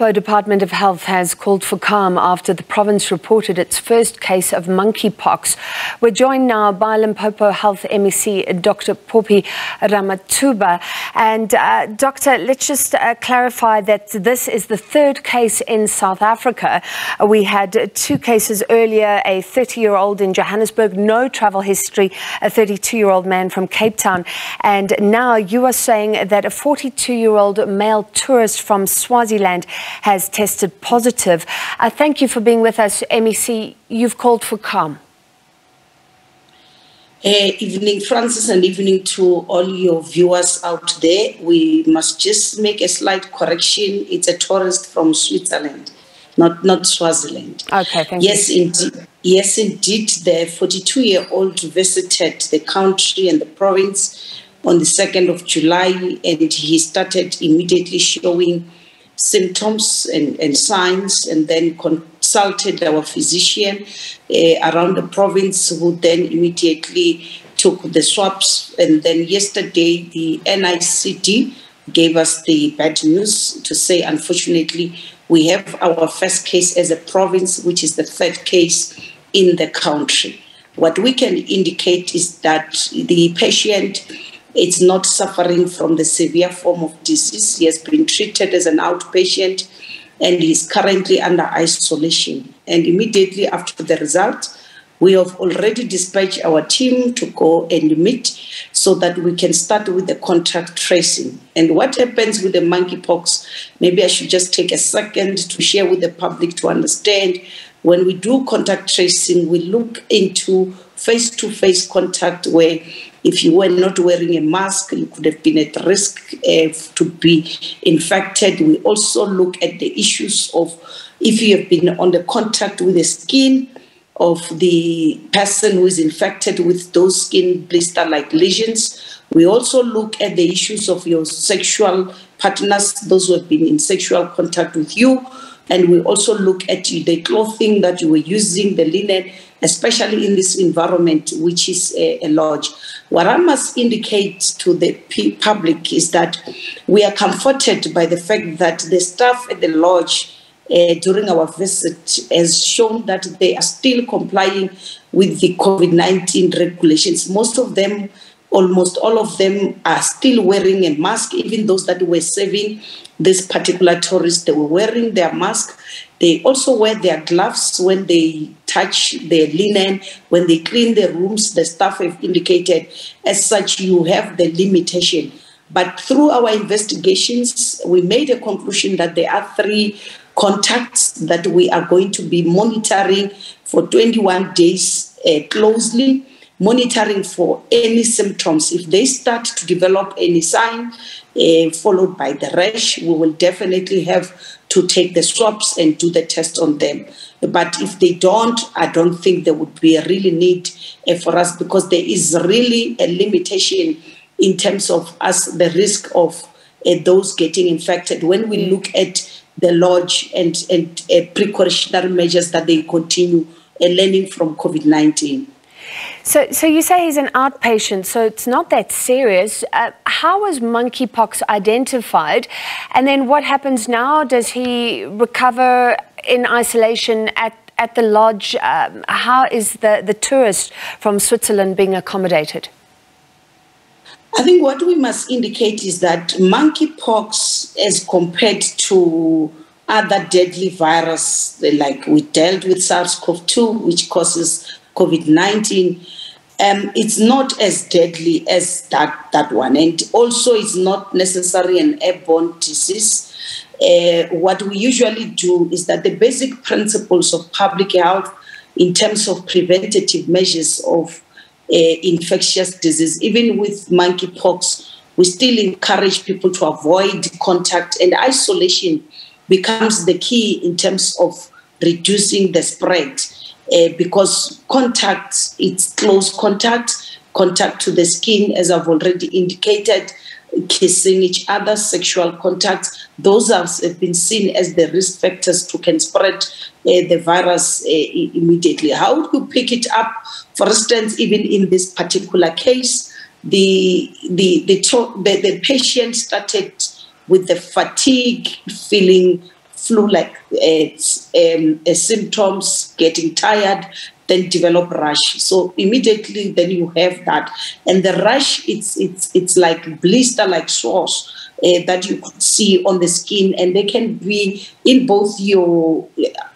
Department of Health has called for calm after the province reported its first case of monkeypox. We're joined now by Limpopo Health MEC Dr. Phophi Ramathuba. And uh, Doctor, let's just uh, clarify that this is the third case in South Africa. We had two cases earlier, a 30-year-old in Johannesburg, no travel history, a 32-year-old man from Cape Town. And now you are saying that a 42-year-old male tourist from Swaziland has tested positive. Uh, thank you for being with us, MEC. You've called for calm. Uh, evening, Francis, and evening to all your viewers out there. We must just make a slight correction. It's a tourist from Switzerland, not not Swaziland. Okay, thank yes, you. Indeed, yes, indeed. The 42-year-old visited the country and the province on the 2nd of July, and he started immediately showing symptoms and, and signs and then consulted our physician uh, around the province who then immediately took the swabs. And then yesterday the NICD gave us the bad news to say unfortunately we have our first case as a province which is the third case in the country. What we can indicate is that the patient it's not suffering from the severe form of disease. He has been treated as an outpatient and he's currently under isolation. And immediately after the result, we have already dispatched our team to go and meet so that we can start with the contact tracing. And what happens with the monkeypox, maybe I should just take a second to share with the public to understand. When we do contact tracing, we look into face to face contact where if you were not wearing a mask, you could have been at risk uh, to be infected. We also look at the issues of if you have been on the contact with the skin of the person who is infected with those skin blister like lesions. We also look at the issues of your sexual partners, those who have been in sexual contact with you. And we also look at the clothing that you were using, the linen, especially in this environment, which is a, a lodge. What I must indicate to the public is that we are comforted by the fact that the staff at the lodge uh, during our visit has shown that they are still complying with the COVID 19 regulations. Most of them almost all of them are still wearing a mask, even those that were serving this particular tourist, they were wearing their mask. They also wear their gloves when they touch their linen, when they clean the rooms, the staff have indicated. As such, you have the limitation. But through our investigations, we made a conclusion that there are three contacts that we are going to be monitoring for 21 days uh, closely monitoring for any symptoms. If they start to develop any sign, uh, followed by the rash, we will definitely have to take the swabs and do the test on them. But if they don't, I don't think there would be a really need uh, for us because there is really a limitation in terms of us, the risk of uh, those getting infected. When we look at the lodge and, and uh, precautionary measures that they continue uh, learning from COVID 19. So, so you say he's an outpatient, so it's not that serious. Uh, how was monkeypox identified? And then what happens now? Does he recover in isolation at, at the lodge? Um, how is the, the tourist from Switzerland being accommodated? I think what we must indicate is that monkeypox, as compared to other deadly virus, like we dealt with SARS-CoV-2, which causes COVID-19, um, it's not as deadly as that, that one. And also it's not necessarily an airborne disease. Uh, what we usually do is that the basic principles of public health in terms of preventative measures of uh, infectious disease, even with monkeypox, we still encourage people to avoid contact and isolation becomes the key in terms of reducing the spread uh, because contact, it's close contact, contact to the skin, as I've already indicated, kissing each other, sexual contact, those have been seen as the risk factors to can spread uh, the virus uh, immediately. How would you pick it up? For instance, even in this particular case, the the the, the, the patient started with the fatigue, feeling flu-like uh, um, symptoms, getting tired, then develop rash. So immediately then you have that. And the rash, it's, it's, it's like blister-like sores uh, that you could see on the skin, and they can be in both your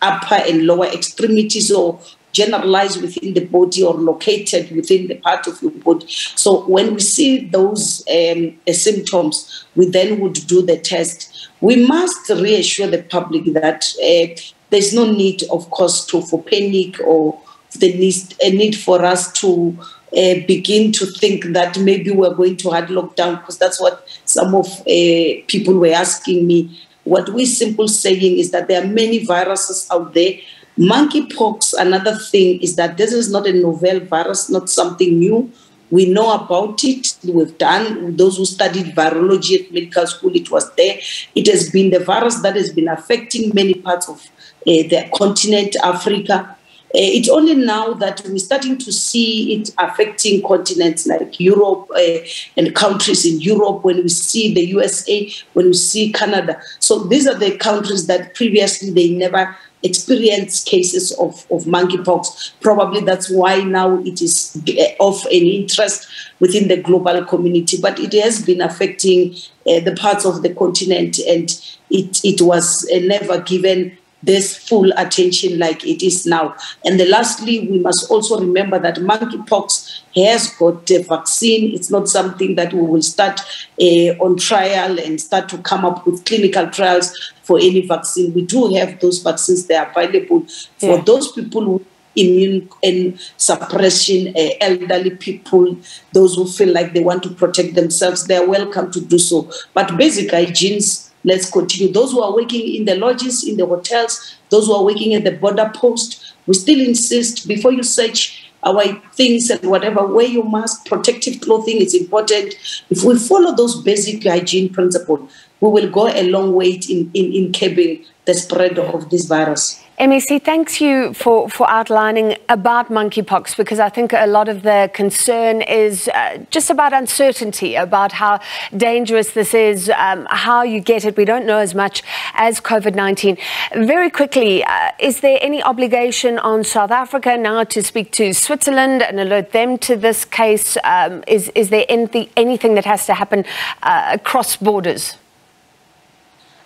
upper and lower extremities or generalized within the body or located within the part of your body. So when we see those um, symptoms, we then would do the test. We must reassure the public that uh, there's no need, of course, to for panic or the need, a need for us to uh, begin to think that maybe we're going to hard lockdown because that's what some of uh, people were asking me. What we're simple saying is that there are many viruses out there. Monkeypox, another thing is that this is not a novel virus, not something new. We know about it. We've done, those who studied virology at medical school, it was there. It has been the virus that has been affecting many parts of uh, the continent, Africa. Uh, it's only now that we're starting to see it affecting continents like Europe uh, and countries in Europe, when we see the USA, when we see Canada. So these are the countries that previously they never experienced cases of, of monkeypox. Probably that's why now it is of an interest within the global community, but it has been affecting uh, the parts of the continent and it, it was uh, never given this full attention like it is now. And then lastly, we must also remember that monkeypox has got a vaccine. It's not something that we will start uh, on trial and start to come up with clinical trials for any vaccine. We do have those vaccines, they are available for those people who immune and suppression, uh, elderly people, those who feel like they want to protect themselves, they are welcome to do so. But basic hygienes Let's continue. Those who are working in the lodges, in the hotels, those who are working at the border post, we still insist before you search our things and whatever, wear your mask, protective clothing is important. If we follow those basic hygiene principles, we will go a long way in, in, in curbing the spread of this virus. MEC, thanks you for, for outlining about monkeypox because I think a lot of the concern is uh, just about uncertainty, about how dangerous this is, um, how you get it. We don't know as much as COVID 19. Very quickly, uh, is there any obligation on South Africa now to speak to Switzerland and alert them to this case? Um, is, is there anything, anything that has to happen uh, across borders?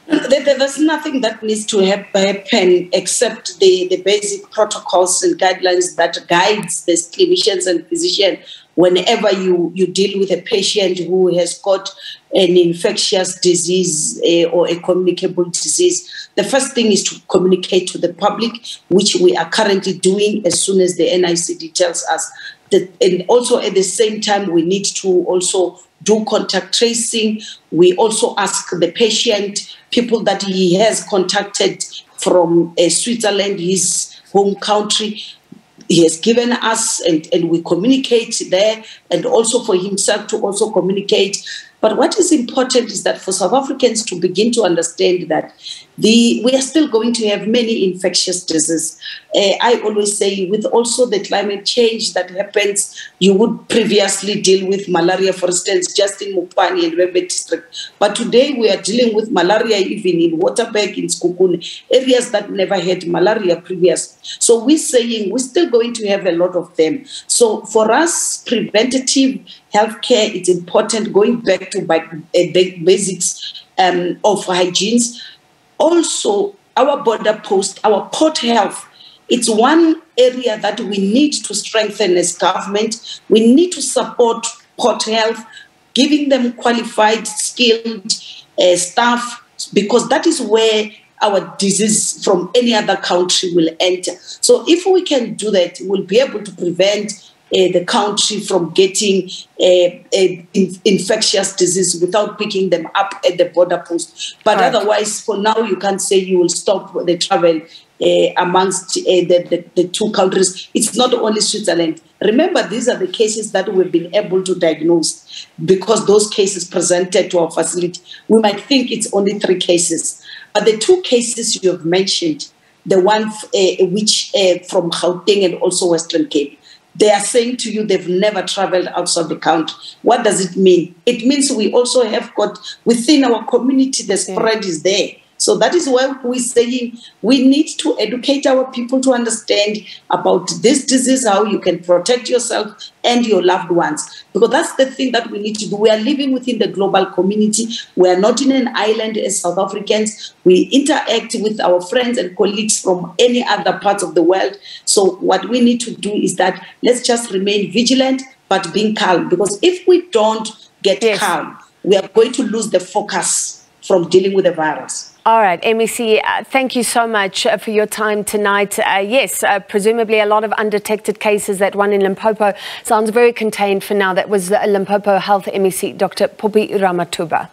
There's nothing that needs to happen except the, the basic protocols and guidelines that guides the clinicians and physicians whenever you, you deal with a patient who has got an infectious disease uh, or a communicable disease. The first thing is to communicate to the public, which we are currently doing as soon as the NICD tells us. That, and also at the same time, we need to also do contact tracing. We also ask the patient people that he has contacted from uh, Switzerland, his home country. He has given us, and, and we communicate there, and also for himself to also communicate but what is important is that for South Africans to begin to understand that the we are still going to have many infectious diseases. Uh, I always say, with also the climate change that happens, you would previously deal with malaria, for instance, just in Mopani and Vhembe district. But today we are dealing with malaria even in Waterberg, in Sekhukhune, areas that never had malaria previous. So we're saying we're still going to have a lot of them. So for us, preventative healthcare is important, going back to basics um, of hygienes. Also, our border post, our port health, it's one area that we need to strengthen as government. We need to support port health, giving them qualified, skilled uh, staff, because that is where our disease from any other country will enter. So if we can do that, we'll be able to prevent uh, the country from getting a, a in, infectious disease without picking them up at the border post. But right. otherwise, for now, you can't say you will stop the travel uh, amongst uh, the, the, the, two countries. It's not only Switzerland. Remember, these are the cases that we've been able to diagnose because those cases presented to our facility. We might think it's only three cases. But the two cases you have mentioned, the one uh, which uh, from Gauteng and also Western Cape, they are saying to you they've never traveled outside the country. What does it mean? It means we also have got within our community the spread is there. So that is why we're saying we need to educate our people to understand about this disease, how you can protect yourself and your loved ones. Because that's the thing that we need to do. We are living within the global community. We are not in an island as South Africans. We interact with our friends and colleagues from any other parts of the world. So what we need to do is that let's just remain vigilant, but being calm. Because if we don't get yes. calm, we are going to lose the focus from dealing with the virus. All right, MEC, uh, thank you so much uh, for your time tonight. Uh, yes, uh, presumably a lot of undetected cases. That one in Limpopo sounds very contained for now. That was the Limpopo Health MEC, Dr. Phophi Ramathuba.